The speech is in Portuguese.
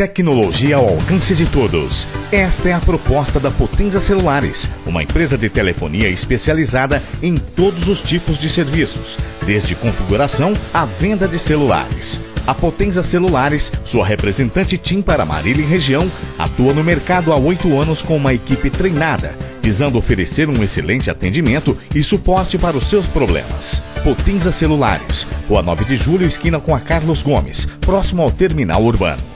Tecnologia ao alcance de todos. Esta é a proposta da Potenza Celulares, uma empresa de telefonia especializada em todos os tipos de serviços, desde configuração à venda de celulares. A Potenza Celulares, sua representante Tim para Marília e região, atua no mercado há oito anos com uma equipe treinada, visando oferecer um excelente atendimento e suporte para os seus problemas. Potenza Celulares, Rua 9 de Julho, esquina com a Carlos Gomes, próximo ao Terminal Urbano.